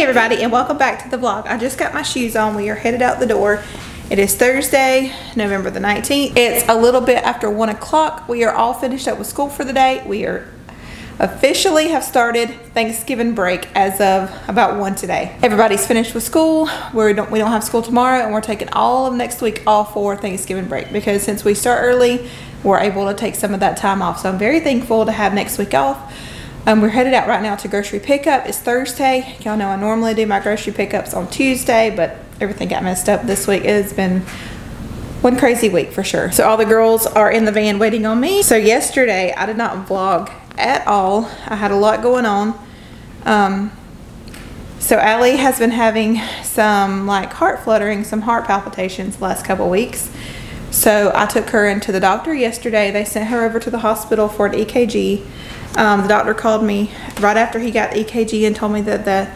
Hey everybody and welcome back to the vlog. I just got my shoes on. We are headed out the door. It is Thursday, November the 19th. It's a little bit after one o'clock. We are all finished up with school for the day. We are officially have started Thanksgiving break as of about one today. Everybody's finished with school. We don't we don't have school tomorrow and we're taking all of next week off for Thanksgiving break because since we start early, we're able to take some of that time off. So I'm very thankful to have next week off. Um, we're headed out right now to grocery pickup. It's Thursday. Y'all know I normally do my grocery pickups on Tuesday, but everything got messed up this week. It has been one crazy week for sure. So all the girls are in the van waiting on me. So yesterday I did not vlog at all. I had a lot going on. Um, so Allie has been having some like heart fluttering, some heart palpitations the last couple weeks. So I took her into the doctor yesterday. They sent her over to the hospital for an EKG. Um, the doctor called me right after he got the EKG and told me that the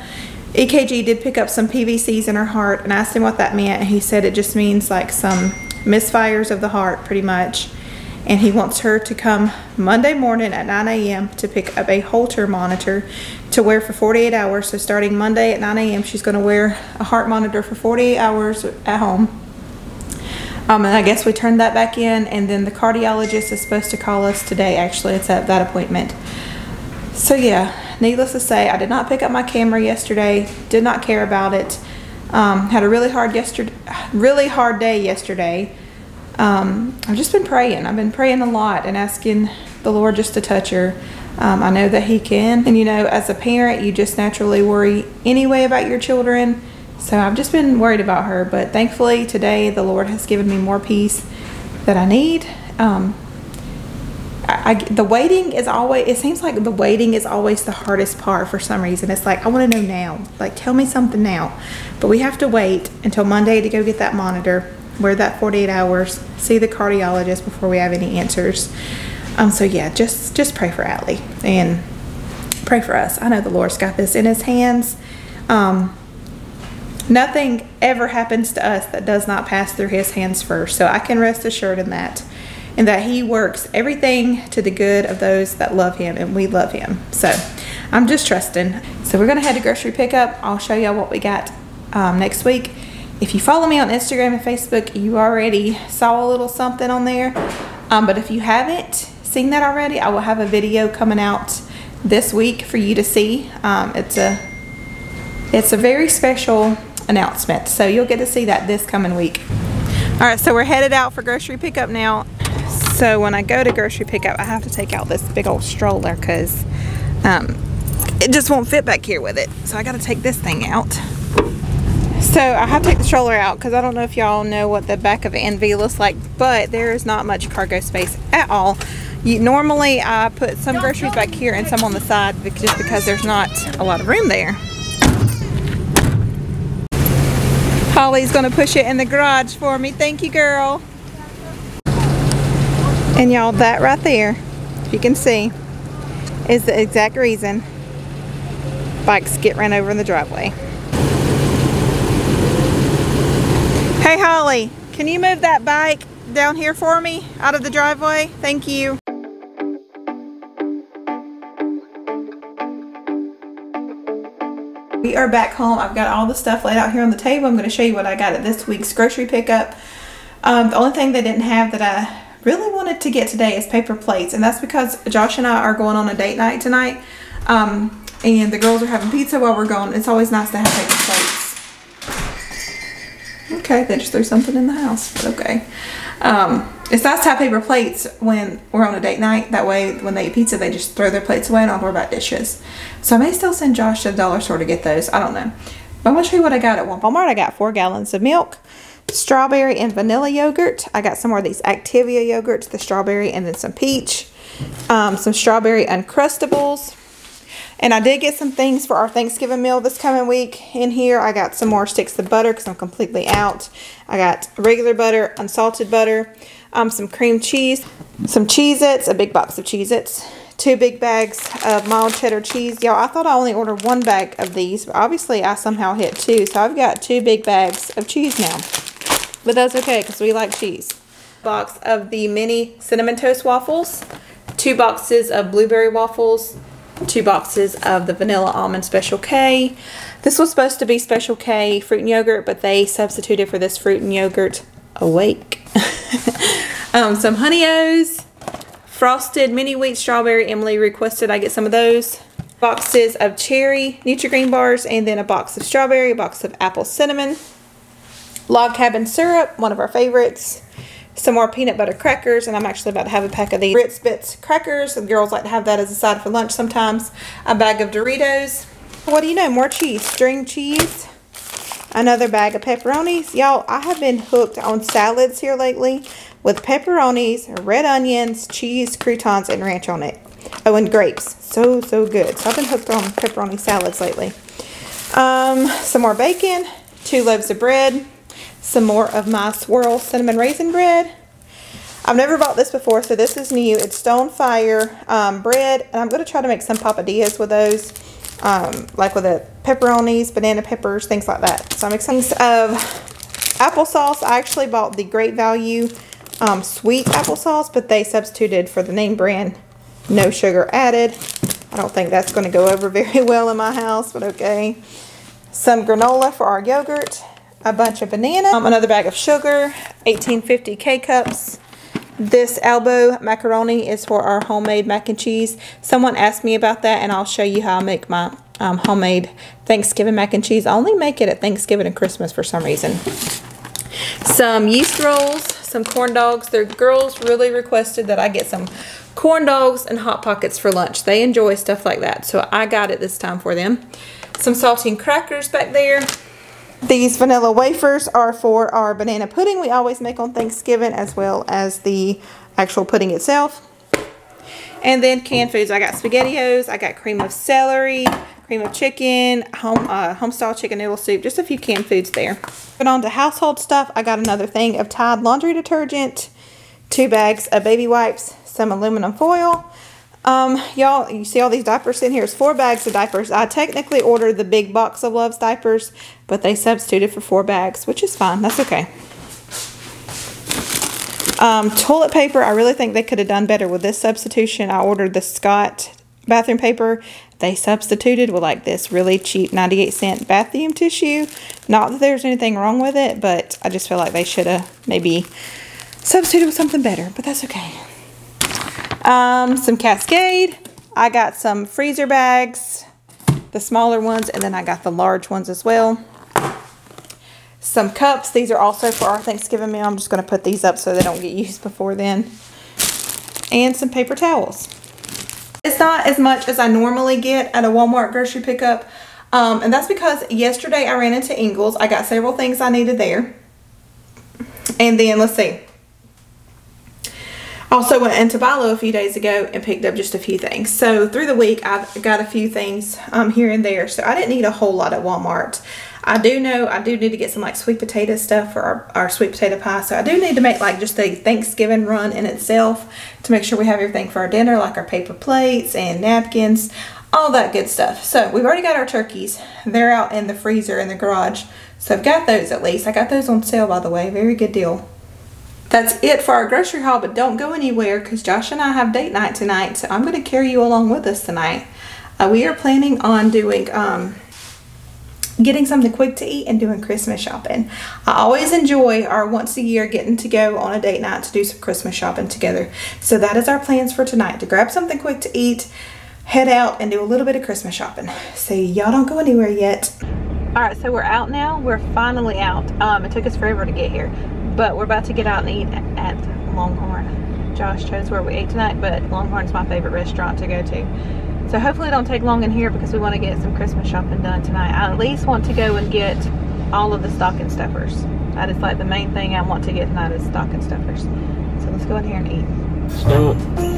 EKG did pick up some PVCs in her heart and asked him what that meant. And he said it just means like some misfires of the heart pretty much. And he wants her to come Monday morning at 9 a.m. to pick up a Holter monitor to wear for 48 hours. So starting Monday at 9 a.m. she's going to wear a heart monitor for 48 hours at home. Um, and I guess we turned that back in, and then the cardiologist is supposed to call us today. Actually, it's at that appointment. So yeah, needless to say, I did not pick up my camera yesterday. Did not care about it. Um, had a really hard yesterday, really hard day yesterday. Um, I've just been praying. I've been praying a lot and asking the Lord just to touch her. Um, I know that He can, and you know, as a parent, you just naturally worry anyway about your children. So I've just been worried about her, but thankfully today the Lord has given me more peace that I need. Um, I, I, the waiting is always, it seems like the waiting is always the hardest part for some reason. It's like, I want to know now. Like, tell me something now. But we have to wait until Monday to go get that monitor, wear that 48 hours, see the cardiologist before we have any answers. Um, so yeah, just, just pray for Allie and pray for us. I know the Lord's got this in his hands. Um, Nothing ever happens to us that does not pass through his hands first. So I can rest assured in that. And that he works everything to the good of those that love him and we love him. So I'm just trusting. So we're to head to grocery pickup. I'll show y'all what we got um, next week. If you follow me on Instagram and Facebook, you already saw a little something on there. Um, but if you haven't seen that already, I will have a video coming out this week for you to see. Um, it's a it's a very special announcement. So you'll get to see that this coming week. All right, so we're headed out for grocery pickup now. So when I go to grocery pickup, I have to take out this big old stroller because um, it just won't fit back here with it. So I got to take this thing out. So I have to take the stroller out because I don't know if y'all know what the back of NV looks like, but there is not much cargo space at all. You, normally I put some groceries back here and some on the side just because there's not a lot of room there. Holly's gonna push it in the garage for me. Thank you, girl. And y'all, that right there, if you can see, is the exact reason bikes get ran over in the driveway. Hey, Holly, can you move that bike down here for me out of the driveway? Thank you. We are back home. I've got all the stuff laid out here on the table. I'm going to show you what I got at this week's grocery pickup. Um, the only thing they didn't have that I really wanted to get today is paper plates. And that's because Josh and I are going on a date night tonight. Um, and the girls are having pizza while we're going. It's always nice to have paper plates. Okay, they just threw something in the house, but okay. Um, it's nice to have paper plates when we're on a date night. That way, when they eat pizza, they just throw their plates away and don't worry about dishes. So I may still send Josh to the dollar store to get those. I don't know. But I'm going to show you what I got at Walmart. I got four gallons of milk, strawberry and vanilla yogurt. I got some more of these Activia yogurts, the strawberry and then some peach. Um, some strawberry Uncrustables. And I did get some things for our Thanksgiving meal this coming week in here. I got some more sticks of butter because I'm completely out. I got regular butter, unsalted butter, um, some cream cheese, some Cheez-Its, a big box of Cheez-Its, two big bags of mild cheddar cheese. Y'all, I thought I only ordered one bag of these, but obviously I somehow hit two. So I've got two big bags of cheese now. But that's okay because we like cheese. Box of the mini cinnamon toast waffles, two boxes of blueberry waffles, two boxes of the vanilla almond special K. This was supposed to be special K fruit and yogurt, but they substituted for this fruit and yogurt awake. um, some honey o's, frosted mini wheat strawberry. Emily requested I get some of those. Boxes of cherry Nutri-Grain bars and then a box of strawberry, a box of apple cinnamon. Log cabin syrup, one of our favorites some more peanut butter crackers, and I'm actually about to have a pack of these Ritz Bits crackers. The girls like to have that as a side for lunch sometimes. A bag of Doritos. What do you know? More cheese. String cheese. Another bag of pepperonis. Y'all, I have been hooked on salads here lately with pepperonis, red onions, cheese, croutons, and ranch on it. Oh, and grapes. So, so good. So I've been hooked on pepperoni salads lately. Um, some more bacon, two loaves of bread, some more of my swirl cinnamon raisin bread. I've never bought this before, so this is new. It's Stone Fire um, bread, and I'm going to try to make some papadillas with those, um, like with the pepperonis, banana peppers, things like that. So I'm excited of applesauce. I actually bought the Great Value um, sweet applesauce, but they substituted for the name brand, no sugar added. I don't think that's going to go over very well in my house, but okay. Some granola for our yogurt a bunch of banana, um, another bag of sugar, 1850 K-Cups. This elbow macaroni is for our homemade mac and cheese. Someone asked me about that and I'll show you how I make my um, homemade Thanksgiving mac and cheese. I only make it at Thanksgiving and Christmas for some reason. Some yeast rolls, some corn dogs. The girls really requested that I get some corn dogs and Hot Pockets for lunch. They enjoy stuff like that, so I got it this time for them. Some saltine crackers back there. These vanilla wafers are for our banana pudding we always make on Thanksgiving as well as the actual pudding itself. And then canned foods. I got SpaghettiOs, I got cream of celery, cream of chicken, home uh, homestyle chicken noodle soup, just a few canned foods there. But on to household stuff, I got another thing of Tide laundry detergent, two bags of baby wipes, some aluminum foil, um, y'all, you see all these diapers in here. It's four bags of diapers. I technically ordered the big box of Luvs diapers, but they substituted for four bags, which is fine. That's okay. Um, toilet paper, I really think they could have done better with this substitution. I ordered the Scott bathroom paper. They substituted with like this really cheap 98 cent bathroom tissue. Not that there's anything wrong with it, but I just feel like they should have maybe substituted with something better, but that's okay. Um, some Cascade. I got some freezer bags, the smaller ones, and then I got the large ones as well. Some cups. These are also for our Thanksgiving meal. I'm just going to put these up so they don't get used before then. And some paper towels. It's not as much as I normally get at a Walmart grocery pickup. Um, and that's because yesterday I ran into Ingles. I got several things I needed there. And then, let's see. Also went into BI-LO a few days ago and picked up just a few things. So through the week, I've got a few things um, here and there. So I didn't need a whole lot at Walmart. I do know I do need to get some like sweet potato stuff for our, our sweet potato pie. So I do need to make like just a Thanksgiving run in itself to make sure we have everything for our dinner, like our paper plates and napkins, all that good stuff. So we've already got our turkeys. They're out in the freezer in the garage. So I've got those at least. I got those on sale by the way. Very good deal that's it for our grocery haul, but don't go anywhere because Josh and I have date night tonight, so I'm going to carry you along with us tonight. Uh, we are planning on doing, um, getting something quick to eat and doing Christmas shopping. I always enjoy our once a year getting to go on a date night to do some Christmas shopping together. So that is our plans for tonight, to grab something quick to eat, head out and do a little bit of Christmas shopping. So y'all don't go anywhere yet. All right, so we're out now. We're finally out. Um, it took us forever to get here. But we're about to get out and eat at Longhorn. Josh chose where we ate tonight, but Longhorn's my favorite restaurant to go to. So hopefully it don't take long in here because we want to get some Christmas shopping done tonight. I at least want to go and get all of the stocking stuffers. That is like the main thing I want to get tonight is stocking stuffers. So let's go in here and eat. Let's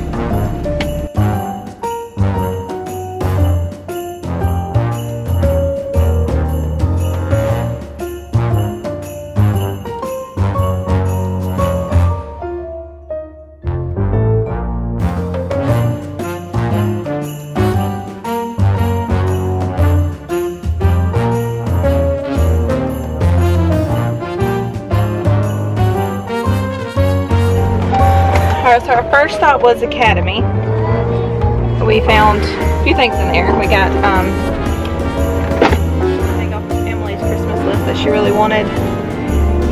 was Academy. we found a few things in there. We got um, off Emily's Christmas list that she really wanted.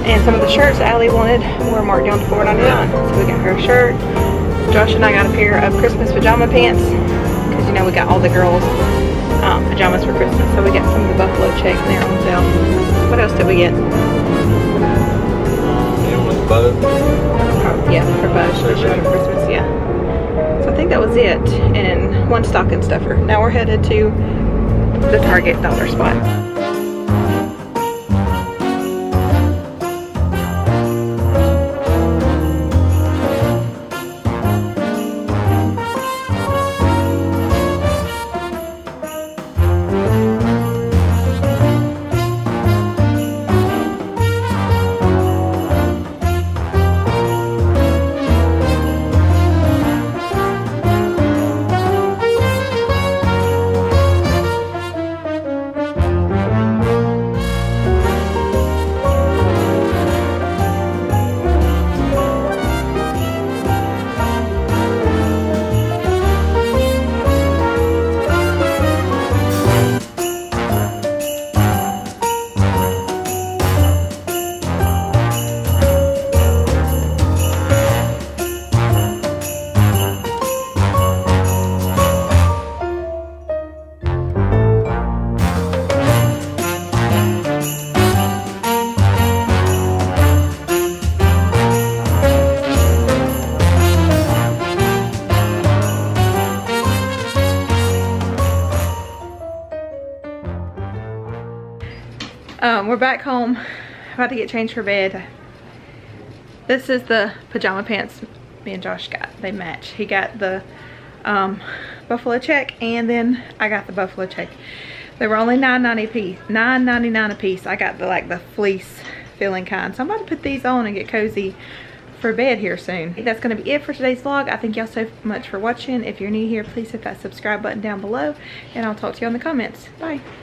And some of the shirts Allie wanted were marked down to $4.99. So we got her a shirt. Josh and I got a pair of Christmas pajama pants. Because you know we got all the girls um, pajamas for Christmas. So we got some of the buffalo checks there on sale. What else did we get? Both. Oh, yeah, for both. She showed for that was it. And one stocking stuffer. Now we're headed to the Target dollar spot. We're back home, about to get changed for bed. This is the pajama pants me and Josh got. They match. He got the um, buffalo check and then I got the buffalo check. They were only $9.90 a piece. $9.99 a piece. I got the like the fleece feeling kind. So I'm about to put these on and get cozy for bed here soon. That's going to be it for today's vlog. I thank y'all so much for watching. If you're new here, please hit that subscribe button down below and I'll talk to you in the comments. Bye.